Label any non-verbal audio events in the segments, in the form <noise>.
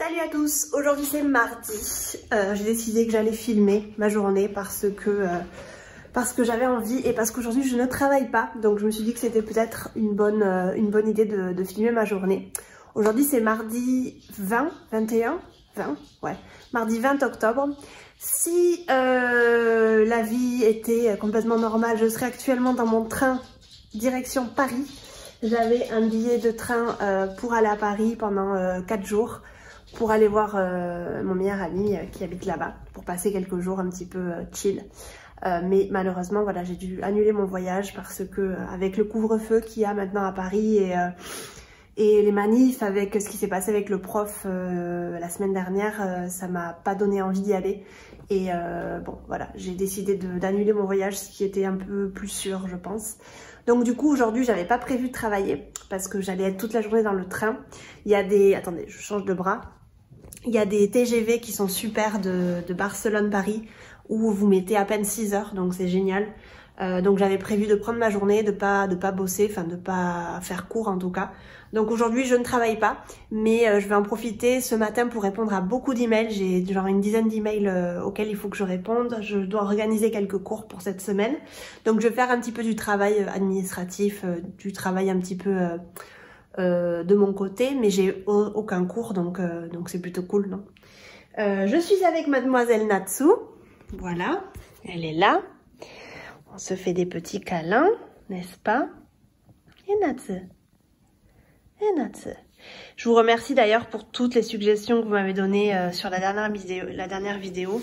Salut à tous, aujourd'hui c'est mardi, euh, j'ai décidé que j'allais filmer ma journée parce que, euh, parce que j'avais envie et parce qu'aujourd'hui je ne travaille pas donc je me suis dit que c'était peut-être une, bonne euh, idée de, de filmer ma journée. Aujourd'hui c'est mardi 20, 21, 20, ouais, mardi 20 octobre. Si la vie était complètement normale, je serais actuellement dans mon train direction Paris. J'avais un billet de train pour aller à Paris pendant 4 jours pour aller voir euh, mon meilleur ami euh, qui habite là-bas, pour passer quelques jours un petit peu euh, chill. mais malheureusement, voilà, j'ai dû annuler mon voyage parce que avec le couvre-feu qu'il y a maintenant à Paris et, et les manifs, avec ce qui s'est passé avec le prof la semaine dernière, ça m'a pas donné envie d'y aller. Et bon, voilà, j'ai décidé d'annuler mon voyage, ce qui était un peu plus sûr, je pense. Donc du coup, aujourd'hui, j'avais pas prévu de travailler parce que j'allais être toute la journée dans le train. Il y a des... Attendez, je change de bras. Il y a des TGV qui sont super de, Barcelone-Paris où vous mettez à peine 6 heures, donc c'est génial. Euh, donc j'avais prévu de prendre ma journée, de pas de pas bosser, enfin de pas faire court en tout cas. Donc aujourd'hui je ne travaille pas, mais euh, je vais en profiter ce matin pour répondre à beaucoup d'emails. J'ai genre une dizaine d'emails euh, auxquels il faut que je réponde. Je dois organiser quelques cours pour cette semaine. Donc je vais faire un petit peu du travail administratif, du travail un petit peu euh, de mon côté, mais j'ai aucun cours, donc euh, donc c'est plutôt cool, non euh, Je suis avec Mademoiselle Natsu, voilà, elle est là. On se fait des petits câlins, n'est-ce pas? Et Natsu Et Natsu je vous remercie d'ailleurs pour toutes les suggestions que vous m'avez données sur la dernière vidéo. La dernière vidéo.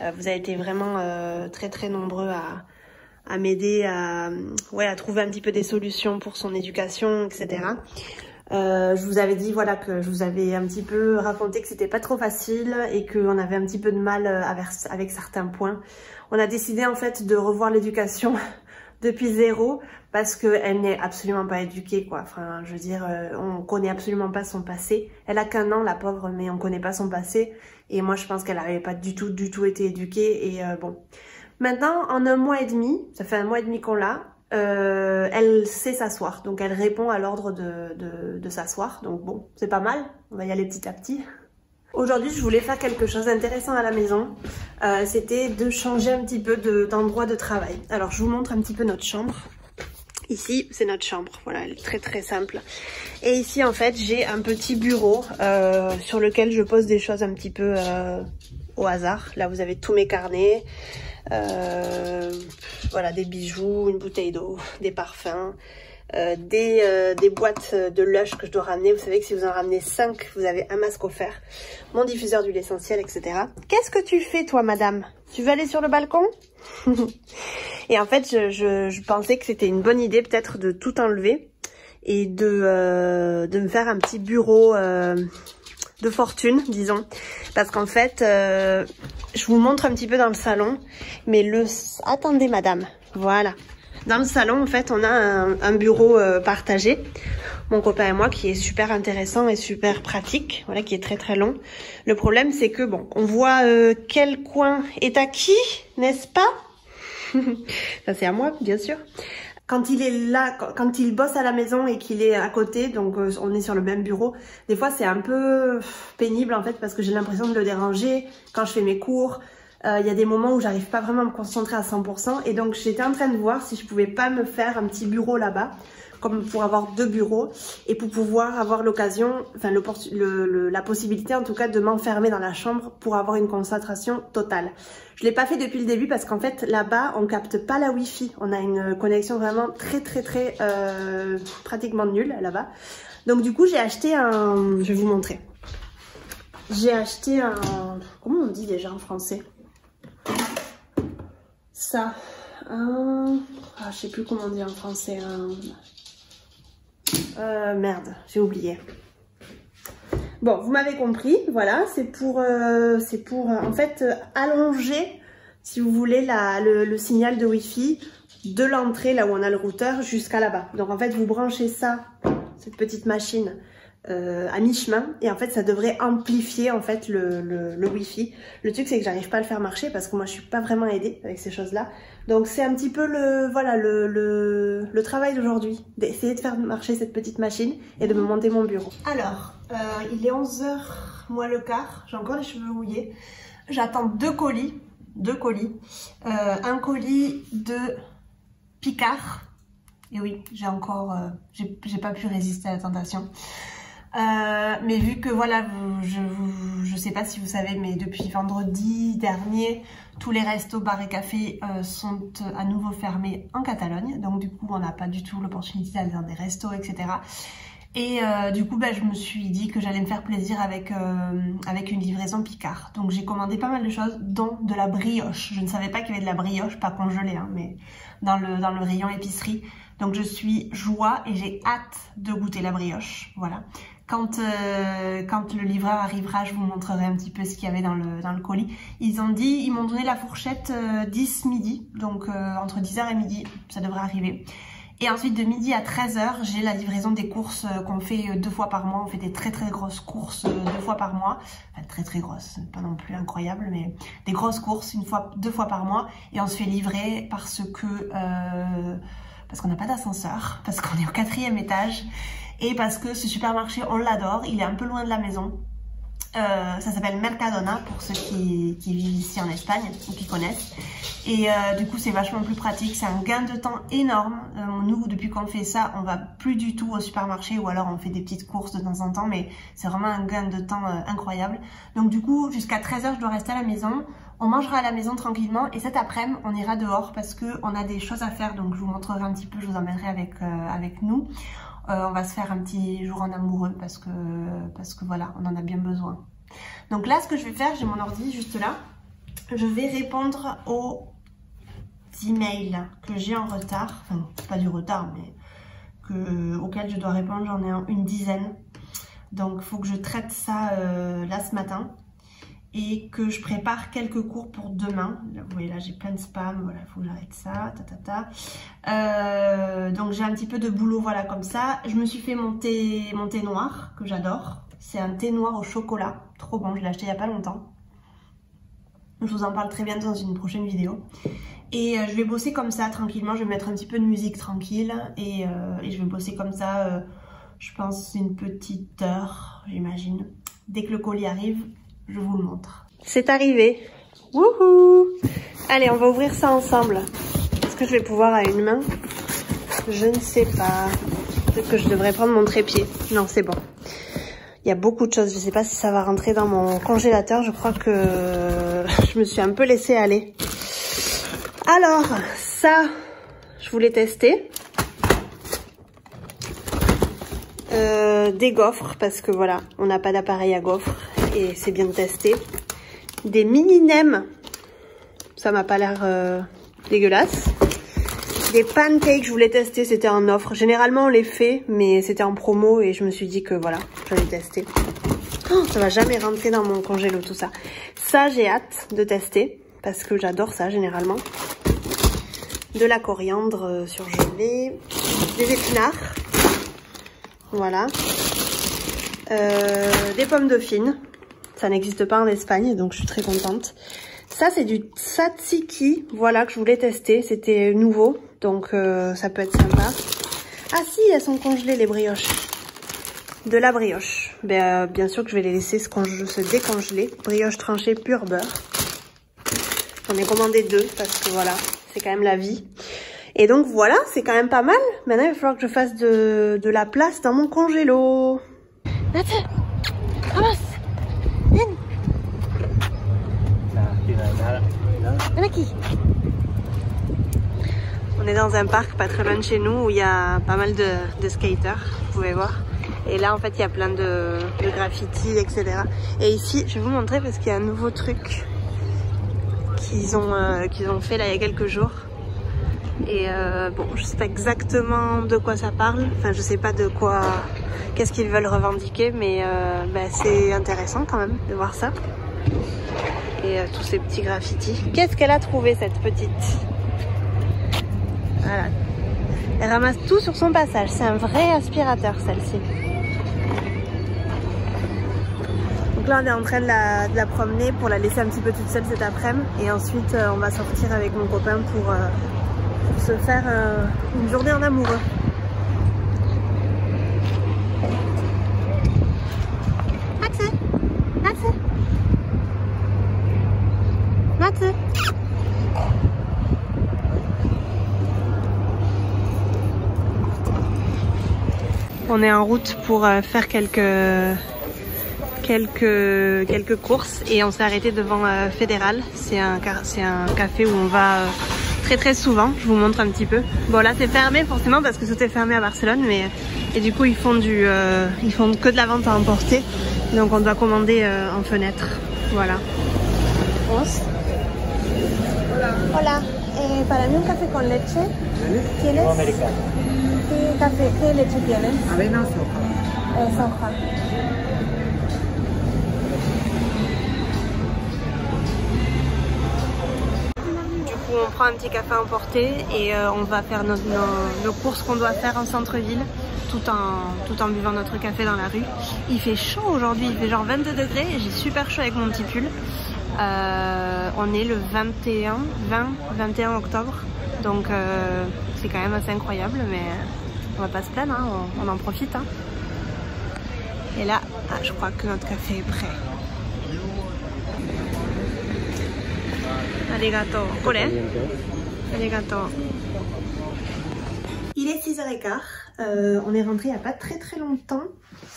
vous avez été vraiment très très nombreux à, à m'aider à, ouais, à trouver un petit peu des solutions pour son éducation, etc. Euh, je vous avais dit voilà que je vous avais un petit peu raconté que c'était pas trop facile et qu'on avait un petit peu de mal euh, avec, certains points. On a décidé en fait de revoir l'éducation <laughs> depuis zéro parce qu'elle n'est absolument pas éduquée quoi. Enfin, je veux dire, euh, on connaît absolument pas son passé. Elle a qu'un an la pauvre, mais on connaît pas son passé. Et moi, je pense qu'elle n'avait pas du tout, du tout été éduquée. Et bon, Maintenant, en un mois et demi, ça fait un mois et demi qu'on l'a, euh, elle sait s'asseoir. Donc elle répond à l'ordre de, s'asseoir. Donc bon, c'est pas mal. On va y aller petit à petit. Aujourd'hui, je voulais faire quelque chose d'intéressant à la maison. Euh, c'était de changer un petit peu d'endroit de, travail. Alors, je vous montre un petit peu notre chambre. Ici, c'est notre chambre. Voilà, elle est très très simple. Et ici, en fait, j'ai un petit bureau euh, sur lequel je pose des choses un petit peu au hasard. Là, vous avez tous mes carnets. Euh, voilà, des bijoux, une bouteille d'eau, <laughs> des parfums, euh, des, euh, des, boîtes de lush que je dois ramener. Vous savez que si vous en ramenez 5, vous avez un masque offert, mon diffuseur d'huile essentielle, etc. Qu'est-ce que tu fais toi, madame? Tu veux aller sur le balcon? <laughs> Et en fait, je, je, je pensais que c'était une bonne idée peut-être de tout enlever et de, de me faire un petit bureau de fortune, disons. Parce qu'en fait, euh, je vous montre un petit peu dans le salon. Mais le... Attendez, madame. Voilà. Dans le salon, en fait, on a un, bureau euh, partagé. Mon copain et moi, qui est super intéressant et super pratique. Voilà, qui est très très long. Le problème, c'est que, bon, on voit euh, quel coin est à qui, n'est-ce pas? <laughs> Ça, c'est à moi, bien sûr quand il est là, quand il bosse à la maison et qu'il est à côté, donc euh, on est sur le même bureau, des fois c'est un peu pénible en fait parce que j'ai l'impression de le déranger quand je fais mes cours. Euh, il y a des moments où j'arrive pas vraiment à me concentrer à 100% et donc j'étais en train de voir si je pouvais pas me faire un petit bureau là-bas comme pour avoir deux bureaux et pour pouvoir avoir l'occasion, enfin la possibilité en tout cas de m'enfermer dans la chambre pour avoir une concentration totale. Je l'ai pas fait depuis le début parce qu'en fait là-bas on capte pas la wifi, on a une connexion vraiment très très très euh, pratiquement nulle là-bas. Donc du coup j'ai acheté un, je vais vous montrer. J'ai acheté un, comment on dit déjà en français? Ça, un, ah, je sais plus comment on dit en français, un, euh, merde, j'ai oublié. Bon, vous m'avez compris, voilà, c'est pour, euh, c'est pour euh, en fait allonger, si vous voulez, la, le, signal de Wi-Fi de l'entrée, là où on a le routeur, jusqu'à là-bas. Donc en fait, vous branchez ça, cette petite machine, euh, à mi-chemin et en fait ça devrait amplifier en fait le, wifi. Le truc c'est que j'arrive pas à le faire marcher parce que moi je suis pas vraiment aidée avec ces choses là. Donc c'est un petit peu le voilà le, travail d'aujourd'hui, d'essayer de faire marcher cette petite machine et de me monter mon bureau. Alors, euh, il est 11h moi le quart. J'ai encore les cheveux mouillés. J'attends deux colis. Deux colis. Euh, un colis de Picard. Et oui, j'ai encore... J'ai pas pu résister à la tentation. Euh, mais vu que voilà, je, je sais pas si vous savez, mais depuis vendredi dernier, tous les restos, bars et cafés euh, sont à nouveau fermés en Catalogne. Donc du coup, on n'a pas du tout l'opportunité d'aller dans des restos, etc. Et euh, du coup, bah, je me suis dit que j'allais me faire plaisir avec, avec une livraison Picard. Donc j'ai commandé pas mal de choses, dont de la brioche. Je ne savais pas qu'il y avait de la brioche, pas congelée, hein, mais dans le, dans le rayon épicerie. Donc je suis joie et j'ai hâte de goûter la brioche. Voilà. Quand, euh, quand le livreur arrivera, je vous montrerai un petit peu ce qu'il y avait dans le, dans le colis. Ils ont dit, ils m'ont donné la fourchette 10 euh, midi, donc euh, entre 10h et midi, ça devrait arriver. Et ensuite de midi à 13h, j'ai la livraison des courses qu'on fait deux fois par mois. On fait des très très grosses courses deux fois par mois. Enfin très très grosses, pas non plus incroyable, mais des grosses courses une fois, deux fois par mois. Et on se fait livrer parce que parce qu'on n'a pas d'ascenseur, parce qu'on est au quatrième étage et parce que ce supermarché, on l'adore, il est un peu loin de la maison. Euh, ça s'appelle Mercadona pour ceux qui, vivent ici en Espagne ou qui connaissent. Et euh, du coup, c'est vachement plus pratique. C'est un gain de temps énorme. Euh, nous, depuis qu'on fait ça, on va plus du tout au supermarché ou alors on fait des petites courses de temps en temps, mais c'est vraiment un gain de temps incroyable. Donc du coup, jusqu'à 13h, je dois rester à la maison. On mangera à la maison tranquillement et cet après-midi, on ira dehors parce qu'on a des choses à faire. Donc je vous montrerai un petit peu, je vous emmènerai avec, avec nous. Euh, on va se faire un petit jour en amoureux parce que, voilà, on en a bien besoin. Donc là, ce que je vais faire, j'ai mon ordi juste là. Je vais répondre aux emails que j'ai en retard. Enfin, pas du retard, mais que, auxquels je dois répondre. J'en ai une dizaine. Donc, il faut que je traite ça euh, là ce matin et que je prépare quelques cours pour demain. Vous voyez là j'ai plein de spam, voilà, il faut que j'arrête ça, ta ta ta. Euh, donc j'ai un petit peu de boulot, voilà comme ça. Je me suis fait mon thé, noir, que j'adore. C'est un thé noir au chocolat, trop bon, je l'ai acheté il n'y a pas longtemps. Je vous en parle très bientôt dans une prochaine vidéo. Et euh, je vais bosser comme ça tranquillement, je vais mettre un petit peu de musique tranquille et, euh, et je vais bosser comme ça, je pense une petite heure, j'imagine. Dès que le colis arrive, je vous le montre. C'est arrivé. Wouhou Allez, on va ouvrir ça ensemble. Est-ce que je vais pouvoir à une main? Je ne sais pas. Peut-être que je devrais prendre mon trépied. Non, c'est bon. Il y a beaucoup de choses. Je ne sais pas si ça va rentrer dans mon congélateur. Je crois que <laughs> je me suis un peu laissée aller. Alors, ça, je voulais tester. Euh, des gaufres parce que voilà, on n'a pas d'appareil à gaufres c'est bien de tester. Des mini nems, ça m'a pas l'air euh, dégueulasse. Des pancakes, je voulais tester, c'était en offre. Généralement on les fait, mais c'était en promo et je me suis dit que voilà, j'allais tester. Oh, ça va jamais rentrer dans mon congélo tout ça. Ça j'ai hâte de tester parce que j'adore ça généralement. De la coriandre euh, surgelée, des épinards, voilà. Euh, des pommes dauphines. Ça n'existe pas en Espagne, donc je suis très contente. Ça, c'est du tzatziki, voilà, que je voulais tester. C'était nouveau, donc euh, ça peut être sympa. Ah si, elles sont congelées, les brioches. De la brioche. Ben, euh, bien sûr que je vais les laisser se, décongeler. Brioche tranchée pur beurre. J'en ai commandé deux, parce que voilà, c'est quand même la vie. Et donc voilà, c'est quand même pas mal. Maintenant, il va falloir que je fasse de, la place dans mon congélo. On dans un parc pas très loin de chez nous où il y a pas mal de, skaters, vous pouvez voir. Et là en fait il y a plein de, de graffitis, etc. Et ici, je vais vous montrer parce qu'il y a un nouveau truc qu'ils ont, euh, qu'ils ont fait là il y a quelques jours. Et euh, bon, je sais pas exactement de quoi ça parle. Enfin, je sais pas de quoi, qu'est-ce qu'ils veulent revendiquer, mais euh, bah, c'est intéressant quand même de voir ça. Et tous ces petits graffitis. Qu'est-ce qu'elle a trouvé cette petite? Elle ramasse tout sur son passage. C'est un vrai aspirateur celle-ci. Donc là on est en train de la, promener pour la laisser un petit peu toute seule cet après-midi. Et ensuite on va sortir avec mon copain pour se faire euh, une journée en amoureux. On est en route pour euh, faire quelques quelques quelques courses et on s'est arrêté devant euh, Fédéral. C'est un c'est un café où on va euh, très très souvent. Je vous montre un petit peu. Bon là c'est fermé forcément parce que tout est fermé à Barcelone, mais et du coup ils font du ils font que de la vente à emporter. Donc on doit commander en fenêtre. Voilà. Hola. Eh, para mí un café con leche. ¿Tienes? Americano. ¿Qué café, qué leche tienes? Avena o soja. Eh, soja. Du coup, on prend un petit café emporté et euh, on va faire nos, nos, nos courses qu'on doit faire en centre-ville tout en, tout en buvant notre café dans la rue. Il fait chaud aujourd'hui, il fait genre 22 degrés et j'ai super chaud avec mon petit pull. Euh, on est le 21, 20, 21 octobre, donc euh, c'est quand même assez incroyable, mais on va pas se plaindre, hein, on, en profite. Hein. Et là, ah, je crois que notre café est prêt. Arigato. Arigato. Il est 6h15. Euh, on est rentré il n'y a pas très très longtemps.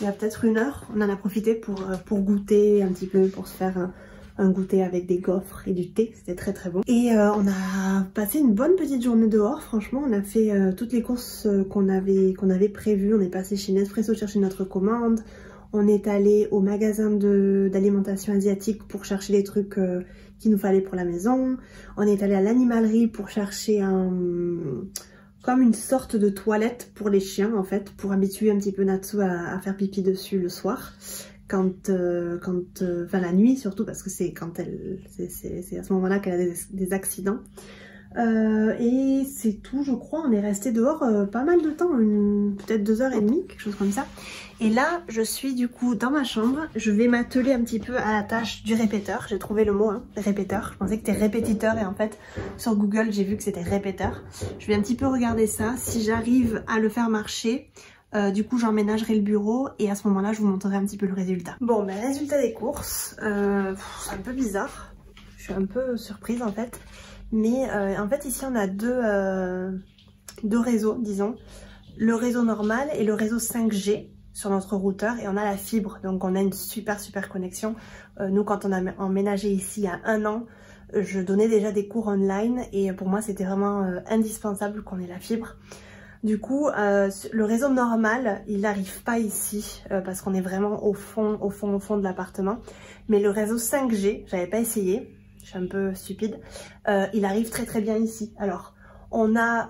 Il y a peut-être une heure. On en a profité pour, euh, pour goûter un petit peu, pour se faire un, goûter avec des gaufres et du thé, c'était très très bon. Et euh, on a passé une bonne petite journée dehors, franchement, on a fait euh, toutes les courses euh, qu'on avait, qu'on avait prévues, on est passé chez Nespresso chercher notre commande, on est allé au magasin d'alimentation asiatique pour chercher les trucs euh, qu'il nous fallait pour la maison, on est allé à l'animalerie pour chercher un comme une sorte de toilette pour les chiens en fait, pour habituer un petit peu Natsu à, à faire pipi dessus le soir quand, euh, quand euh, enfin la nuit surtout parce que c'est quand elle, c'est à ce moment-là qu'elle a des, accidents. Euh, et c'est tout, je crois. On est resté dehors pas mal de temps, peut-être deux heures et demie, quelque chose comme ça. Et là, je suis du coup dans ma chambre. Je vais m'atteler un petit peu à la tâche du répéteur. J'ai trouvé le mot, hein, répéteur. Je pensais que c'était répétiteur et en fait, sur Google, j'ai vu que c'était répéteur. Je vais un petit peu regarder ça. Si j'arrive à le faire marcher, euh, du coup, j'emménagerai le bureau et à ce moment-là, je vous montrerai un petit peu le résultat. Bon, ben, résultat des courses, euh, c'est un peu bizarre. Je suis un peu surprise en fait. Mais euh, en fait, ici, on a deux, deux réseaux, disons. Le réseau normal et le réseau 5G sur notre routeur et on a la fibre. Donc, on a une super, super connexion. Nous, quand on a emménagé ici il y a un an, je donnais déjà des cours online et pour moi, c'était vraiment indispensable qu'on ait la fibre. Du coup, euh, le réseau normal, il n'arrive pas ici euh, parce qu'on est vraiment au fond, au fond, au fond de l'appartement. Mais le réseau 5G, j'avais pas essayé, je suis un peu stupide, euh, il arrive très très bien ici. Alors, on a,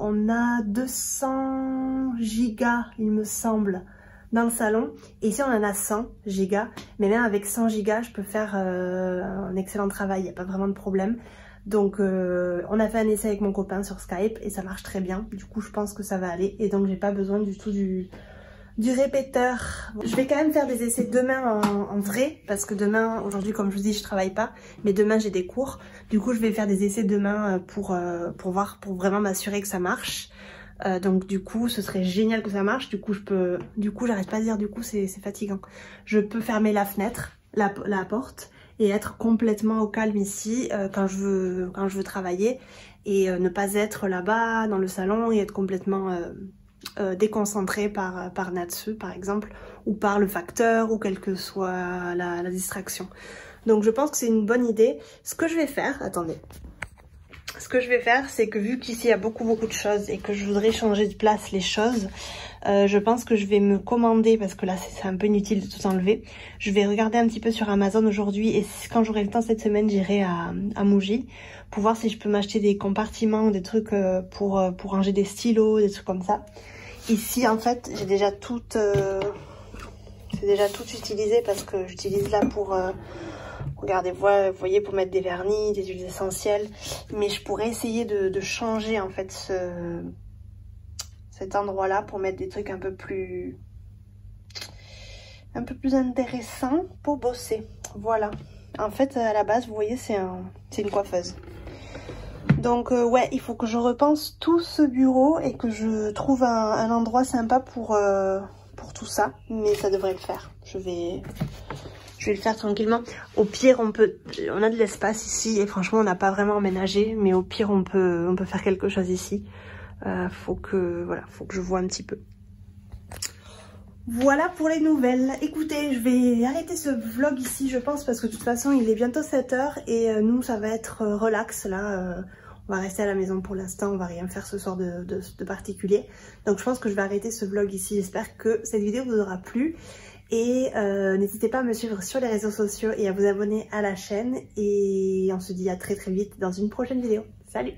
on a 200 gigas, il me semble, dans le salon. Et ici, on en a 100 gigas. Mais même avec 100 gigas, je peux faire un excellent travail, il n'y a pas vraiment de problème. Donc euh, on a fait un essai avec mon copain sur Skype et ça marche très bien. Du coup je pense que ça va aller et donc j'ai pas besoin du tout du, du répéteur. Je vais quand même faire des essais demain en, vrai parce que demain, aujourd'hui comme je vous dis je travaille pas mais demain j'ai des cours. Du coup je vais faire des essais demain euh, pour, euh, pour voir, pour vraiment m'assurer que ça marche. Donc du coup ce serait génial que ça marche. Du coup je peux, du coup j'arrête pas de dire du coup c'est fatigant. Je peux fermer la fenêtre, la porte et être complètement au calme ici euh, quand, je veux, travailler et euh, ne pas être là-bas dans le salon et être complètement euh, déconcentré par, par Natsu par exemple ou par le facteur ou quelle que soit la distraction. Donc je pense que c'est une bonne idée. Ce que je vais faire, attendez, ce que je vais faire, c'est que vu qu'ici il y a beaucoup beaucoup de choses et que je voudrais changer de place les choses, euh, je pense que je vais me commander, parce que là c'est un peu inutile de tout enlever, je vais regarder un petit peu sur Amazon aujourd'hui et quand j'aurai le temps cette semaine, j'irai à, à pour voir si je peux m'acheter des compartiments, des trucs euh, pour, euh, pour ranger des stylos, des trucs comme ça. Ici en fait, j'ai déjà tout... Euh, déjà tout utilisé parce que j'utilise là pour... Regardez, vous voyez, pour mettre des vernis, des huiles essentielles. Mais je pourrais essayer de, changer en fait ce, cet endroit-là pour mettre des trucs un peu plus un peu plus intéressants pour bosser. Voilà. En fait, à la base, vous voyez, c'est un, une coiffeuse. Donc euh, ouais, il faut que je repense tout ce bureau et que je trouve un, endroit sympa pour, euh, pour tout ça. Mais ça devrait le faire. Je vais, vais le faire tranquillement. Au pire, on peut, on a de l'espace ici et franchement, on n'a pas vraiment emménagé, mais au pire, on peut, on peut faire quelque chose ici. Euh, faut que, voilà, faut que je vois un petit peu. Voilà pour les nouvelles. Écoutez, je vais arrêter ce vlog ici, je pense, parce que de toute façon, il est bientôt 7h et euh, nous, ça va être euh, relax là. On va rester à la maison pour l'instant, on va rien faire ce soir de, particulier. Donc je pense que je vais arrêter ce vlog ici. J'espère que cette vidéo vous aura plu. Et n'hésitez pas à me suivre sur les réseaux sociaux et à vous abonner à la chaîne. Et on se dit à très très vite dans une prochaine vidéo. Salut